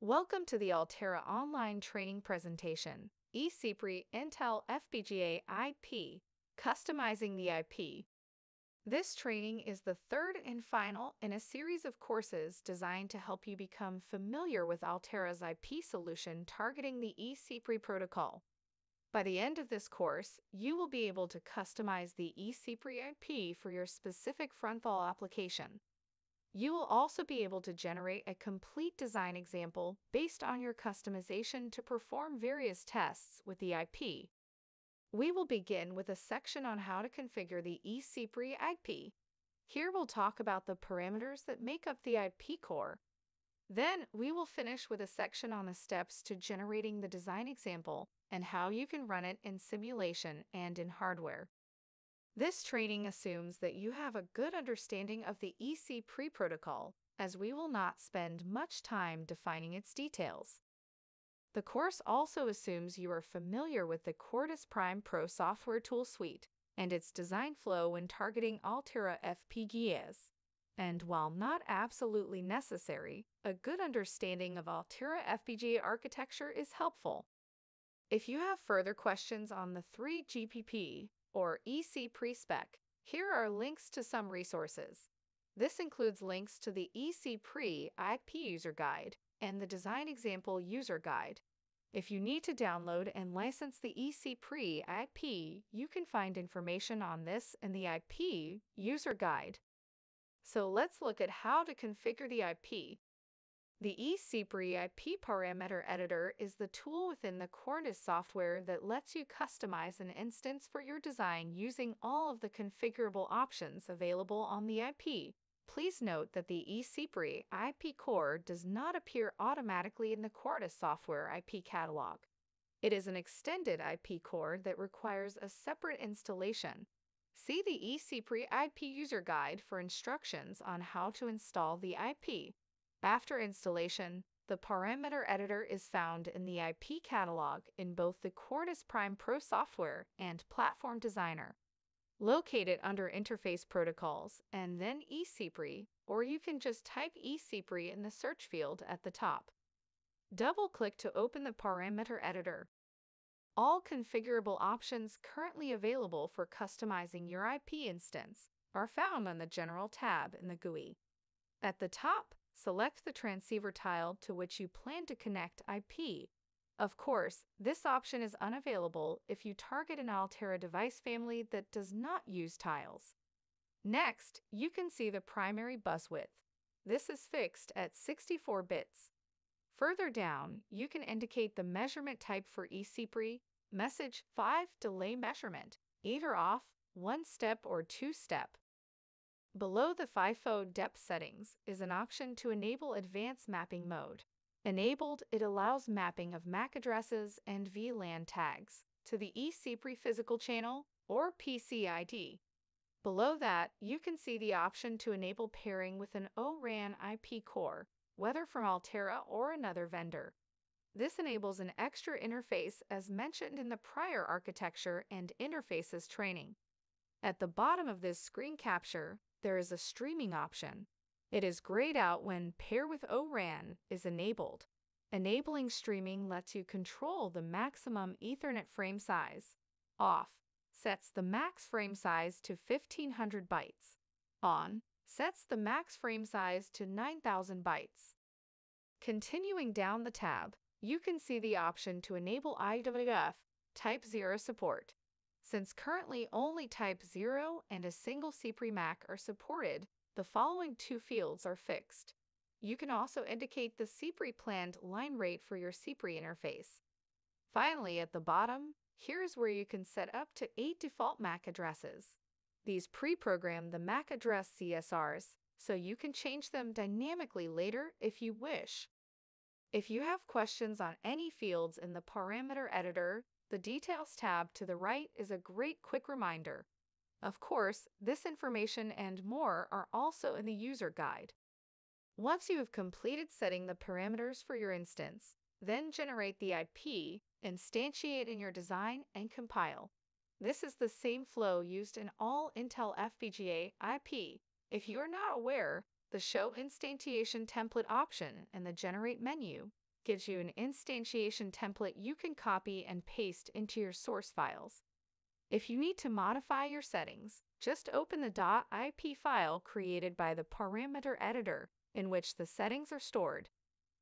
Welcome to the Altera online training presentation, eCPRI Intel FPGA IP, Customizing the IP. This training is the third and final in a series of courses designed to help you become familiar with Altera's IP solution targeting the eCPRI protocol. By the end of this course, you will be able to customize the eCPRI IP for your specific fronthaul application. You will also be able to generate a complete design example based on your customization to perform various tests with the IP. We will begin with a section on how to configure the eCPRI IP. Here we'll talk about the parameters that make up the IP core. Then we will finish with a section on the steps to generating the design example and how you can run it in simulation and in hardware. This training assumes that you have a good understanding of the eCPRI protocol, as we will not spend much time defining its details. The course also assumes you are familiar with the Quartus Prime Pro software tool suite and its design flow when targeting Altera FPGAs. And while not absolutely necessary, a good understanding of Altera FPGA architecture is helpful. If you have further questions on the 3GPP or eCPRI-Spec. here are links to some resources. This includes links to the eCPRI IP user guide and the design example user guide. If you need to download and license the eCPRI IP, you can find information on this in the IP user guide. So let's look at how to configure the IP. The eCPRI IP parameter editor is the tool within the Quartus software that lets you customize an instance for your design using all of the configurable options available on the IP. Please note that the eCPRI IP core does not appear automatically in the Quartus software IP catalog. It is an extended IP core that requires a separate installation. See the eCPRI IP user guide for instructions on how to install the IP. After installation, the parameter editor is found in the IP catalog in both the Quartus Prime Pro software and Platform Designer. Locate it under Interface Protocols and then eCPRI, or you can just type eCPRI in the search field at the top. Double-click to open the parameter editor. All configurable options currently available for customizing your IP instance are found on the General tab in the GUI. At the top, select the transceiver tile to which you plan to connect IP. Of course, this option is unavailable if you target an Altera device family that does not use tiles. Next, you can see the primary bus width. This is fixed at 64 bits. Further down, you can indicate the measurement type for eCPRI, message 5 delay measurement, either off, one step or two step. Below the FIFO depth settings is an option to enable advanced mapping mode. Enabled, it allows mapping of MAC addresses and VLAN tags to the eCPRI physical channel or PCID. Below that, you can see the option to enable pairing with an ORAN IP core, whether from Altera or another vendor. This enables an extra interface as mentioned in the prior architecture and interfaces training. At the bottom of this screen capture, there is a streaming option. It is grayed out when Pair with ORAN is enabled. Enabling streaming lets you control the maximum Ethernet frame size. Off sets the max frame size to 1500 bytes. On sets the max frame size to 9000 bytes. Continuing down the tab, you can see the option to enable IWF Type 0 support. Since currently only Type 0 and a single CPRI MAC are supported, the following two fields are fixed. You can also indicate the CPRI planned line rate for your CPRI interface. Finally, at the bottom, here's where you can set up to eight default MAC addresses. These pre-program the MAC address CSRs, so you can change them dynamically later if you wish. If you have questions on any fields in the parameter editor, the Details tab to the right is a great quick reminder. Of course, this information and more are also in the user guide. Once you have completed setting the parameters for your instance, then generate the IP, instantiate in your design, and compile. This is the same flow used in all Intel FPGA IP. If you are not aware, the Show Instantiation Template option in the Generate menu gives you an instantiation template you can copy and paste into your source files. If you need to modify your settings, just open the .ip file created by the parameter editor in which the settings are stored.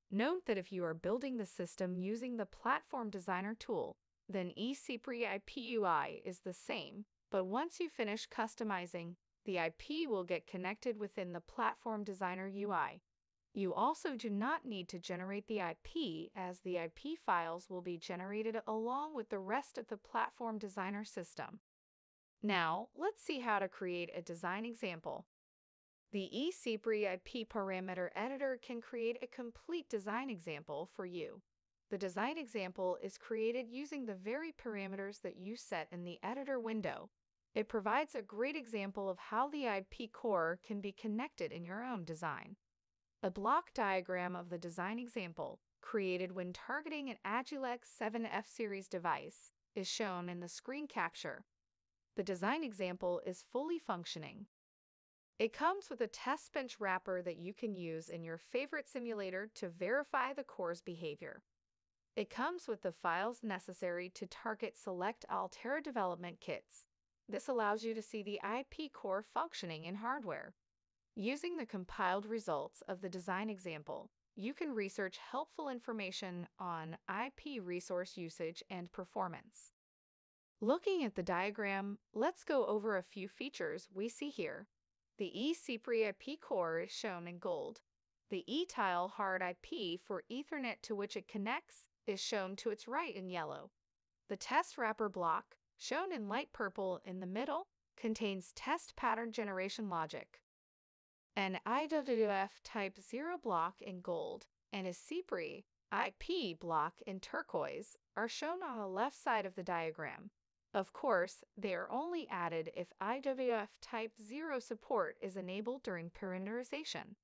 Note that if you are building the system using the Platform Designer tool, then eCPRI IPUI is the same, but once you finish customizing, the IP will get connected within the Platform Designer UI. You also do not need to generate the IP as the IP files will be generated along with the rest of the Platform Designer system. Now, let's see how to create a design example. The eCPRI IP parameter editor can create a complete design example for you. The design example is created using the very parameters that you set in the editor window. It provides a great example of how the IP core can be connected in your own design. A block diagram of the design example, created when targeting an Agilex 7F series device, is shown in the screen capture. The design example is fully functioning. It comes with a test bench wrapper that you can use in your favorite simulator to verify the core's behavior. It comes with the files necessary to target select Altera development kits. This allows you to see the IP core functioning in hardware. Using the compiled results of the design example, you can research helpful information on IP resource usage and performance. Looking at the diagram, let's go over a few features we see here. The eCPRI IP core is shown in gold. The eTile hard IP for Ethernet to which it connects is shown to its right in yellow. The test wrapper block, shown in light purple in the middle, contains test pattern generation logic. An IWF Type 0 block in gold and a CPRI IP block in turquoise are shown on the left side of the diagram. Of course, they are only added if IWF Type 0 support is enabled during parameterization.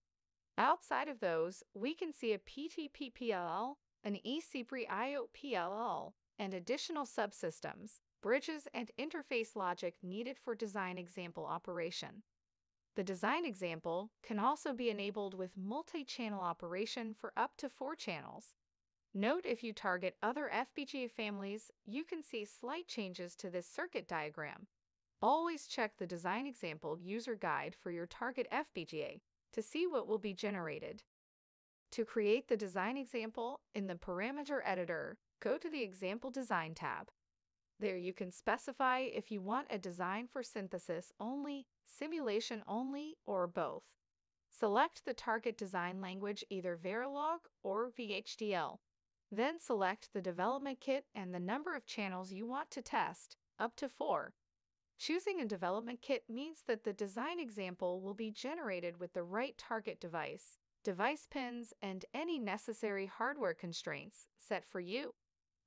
Outside of those, we can see a PTP-PLL, an eCPRI IO-PLL, and additional subsystems, bridges, and interface logic needed for design example operation. The design example can also be enabled with multi-channel operation for up to four channels. Note if you target other FPGA families, you can see slight changes to this circuit diagram. Always check the design example user guide for your target FPGA to see what will be generated. To create the design example in the parameter editor, go to the Example Design tab. There you can specify if you want a design for synthesis only, simulation only, or both. Select the target design language either Verilog or VHDL. Then select the development kit and the number of channels you want to test, up to four. Choosing a development kit means that the design example will be generated with the right target device, device pins, and any necessary hardware constraints set for you.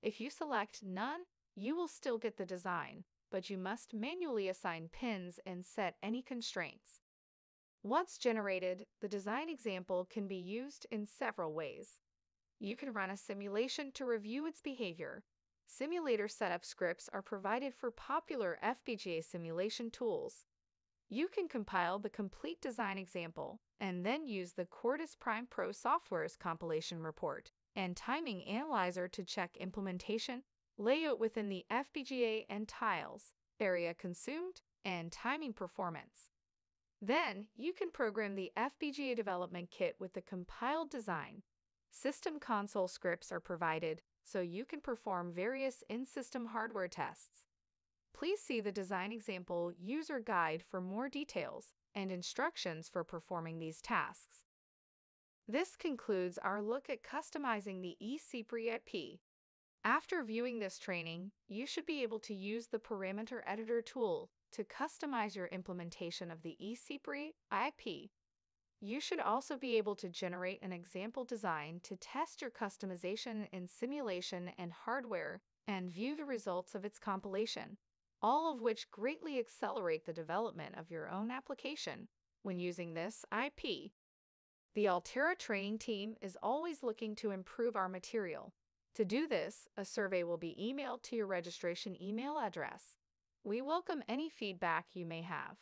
If you select none, you will still get the design, but you must manually assign pins and set any constraints. Once generated, the design example can be used in several ways. You can run a simulation to review its behavior. Simulator setup scripts are provided for popular FPGA simulation tools. You can compile the complete design example and then use the Quartus Prime Pro software's compilation report and timing analyzer to check implementation, layout within the FPGA and tiles, area consumed, and timing performance. Then, you can program the FPGA development kit with the compiled design. System console scripts are provided so you can perform various in-system hardware tests. Please see the design example user guide for more details and instructions for performing these tasks. This concludes our look at customizing the eCPRI IP after viewing this training, you should be able to use the Parameter Editor tool to customize your implementation of the eCPRI IP. You should also be able to generate an example design to test your customization in simulation and hardware and view the results of its compilation, all of which greatly accelerate the development of your own application when using this IP. The Altera training team is always looking to improve our material to do this, a survey will be emailed to your registration email address. We welcome any feedback you may have.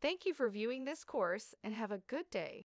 Thank you for viewing this course and have a good day.